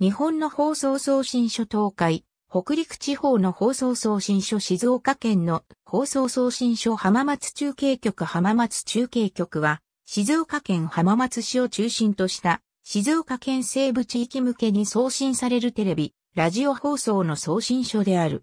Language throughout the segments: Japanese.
日本の放送送信所東海、北陸地方の放送送信所静岡県の放送送信所浜松中継局浜松中継局は、静岡県浜松市を中心とした静岡県西部地域向けに送信されるテレビ、ラジオ放送の送信所である。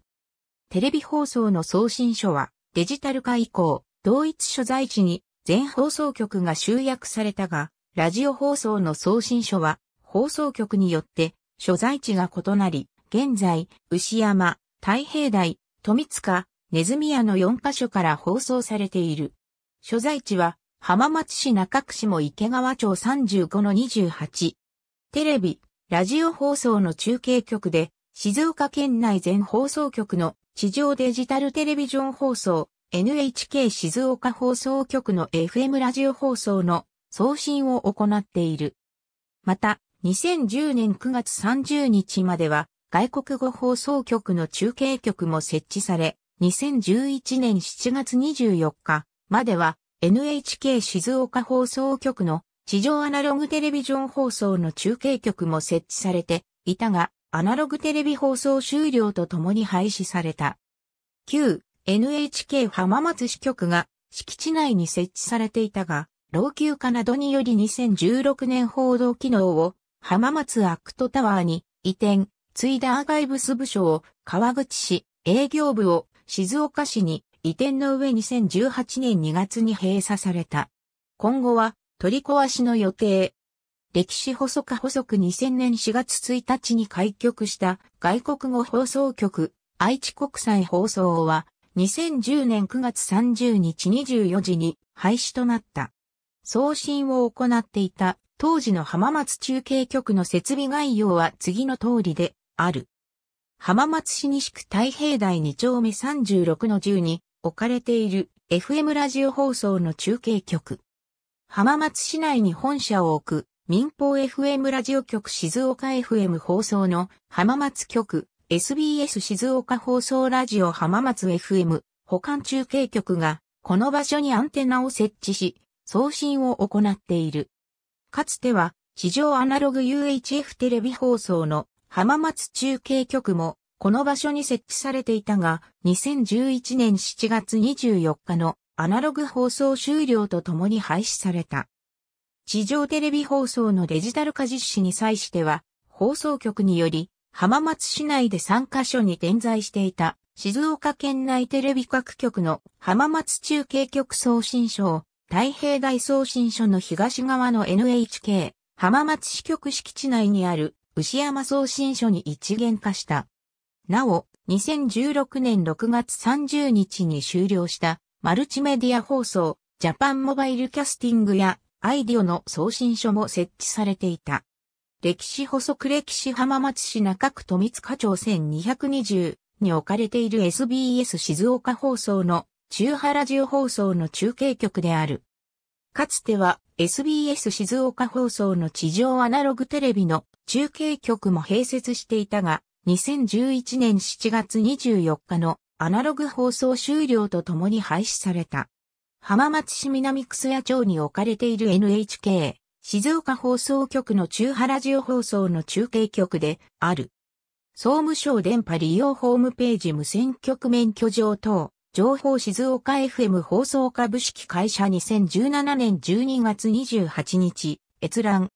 テレビ放送の送信所はデジタル化以降、同一所在地に全放送局が集約されたが、ラジオ放送の送信所は放送局によって所在地が異なり、現在、牛山、太平台、富塚、ネズミ屋の4カ所から放送されている。所在地は、浜松市中区市も池川町35-28。テレビ、ラジオ放送の中継局で、静岡県内全放送局の地上デジタルテレビジョン放送、NHK 静岡放送局の FM ラジオ放送の送信を行っている。また、2010年9月30日までは外国語放送局の中継局も設置され、2011年7月24日までは NHK 静岡放送局の地上アナログテレビジョン放送の中継局も設置されていたが、アナログテレビ放送終了とともに廃止された。旧 NHK 浜松支局が敷地内に設置されていたが、老朽化などにより2016年報道機能を浜松アクトタワーに移転、ついだアーカイブス部署を川口市、営業部を静岡市に移転の上2018年2月に閉鎖された。今後は取り壊しの予定。歴史補足補足2000年4月1日に開局した外国語放送局愛知国際放送は2010年9月30日24時に廃止となった。送信を行っていた当時の浜松中継局の設備概要は次の通りである。浜松市西区太平台2丁目36の10に置かれている FM ラジオ放送の中継局。浜松市内に本社を置く民放 FM ラジオ局静岡 FM 放送の浜松局 SBS 静岡放送ラジオ浜松 FM 保管中継局がこの場所にアンテナを設置し送信を行っている。かつては地上アナログ UHF テレビ放送の浜松中継局もこの場所に設置されていたが、2011年7月24日のアナログ放送終了とともに廃止された。地上テレビ放送のデジタル化実施に際しては、放送局により浜松市内で3カ所に点在していた静岡県内テレビ各局の浜松中継局送信所を太平大送信所の東側の NHK 浜松支局敷地内にある牛山送信所に一元化した。なお、2016年6月30日に終了したマルチメディア放送ジャパンモバイルキャスティングやアイディオの送信所も設置されていた。歴史補足歴史浜松市中区富塚町1220に置かれている SBS 静岡放送の中波ラジオ放送の中継局である。かつては SBS 静岡放送の地上アナログテレビの中継局も併設していたが、2011年7月24日のアナログ放送終了とともに廃止された。浜松市南草谷町に置かれている NHK 静岡放送局の中波ラジオ放送の中継局である。総務省電波利用ホームページ無線局免許状等情報静岡 FM 放送株式会社2017年12月28日、閲覧。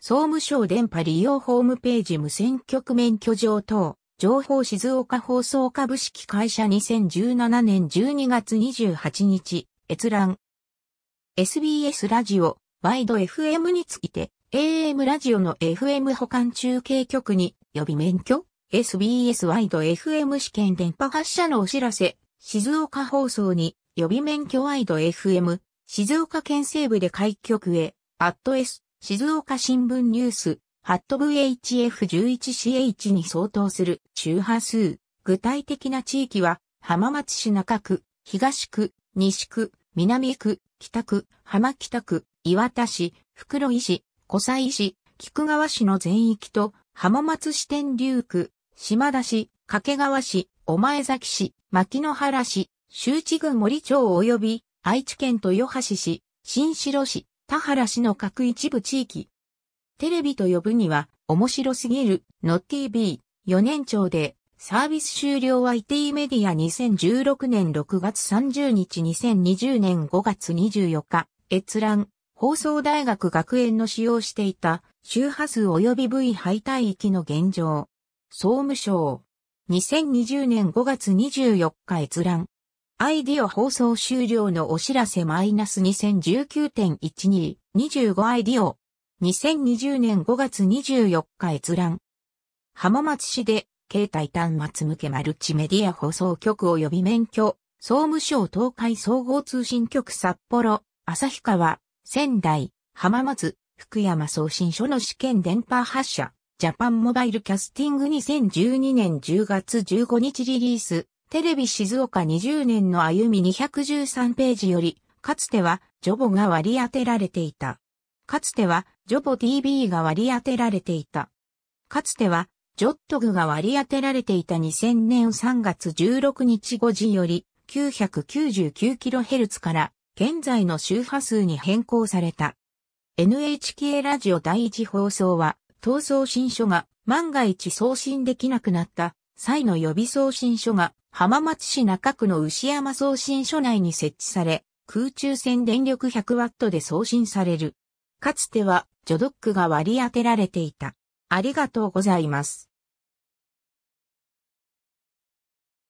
総務省電波利用ホームページ無線局免許状等、情報静岡放送株式会社2017年12月28日、閲覧。SBS ラジオ、ワイド FM について、AM ラジオの FM 保管中継局に予備免許？SBS ワイド FM 試験電波発射のお知らせ。静岡放送に予備免許ワイド FM、静岡県西部で開局へ、アット S、静岡新聞ニュース、ハット VHF11CH に相当する周波数。具体的な地域は、浜松市中区、東区、西区、南区、北区、浜北区、岩田市、袋井市、小西市、菊川市の全域と、浜松市天竜区、島田市、掛川市、御前崎市、牧野原市、周知郡森町及び愛知県豊橋市、新城市、田原市の各一部地域。テレビと呼ぶには、面白すぎる、の TV、4年長で、サービス終了は IT メディア2016年6月30日2020年5月24日、閲覧、放送大学学園の使用していた周波数及び V 配帯域の現状。総務省。2020年5月24日閲覧。アイディオ放送終了のお知らせマイナス2019.12、25アイディオ。2020年5月24日閲覧。浜松市で携帯端末向けマルチメディア放送局及び免許、総務省東海総合通信局札幌、旭川、仙台、浜松、福山送信所の試験電波発射、ジャパンモバイルキャスティング2012年10月15日リリース、テレビ静岡20年の歩み213ページより、かつては、ジョボが割り当てられていた。かつては、ジョボ TV が割り当てられていた。かつては、ジョットグが割り当てられていた2000年3月16日5時より 999kHz から現在の周波数に変更された。NHK ラジオ第一放送は、当送信書が万が一送信できなくなった際の予備送信書が浜松市中区の牛山送信所内に設置され、空中線電力 100W で送信される。かつては、ジョドックが割り当てられていた。ありがとうございます。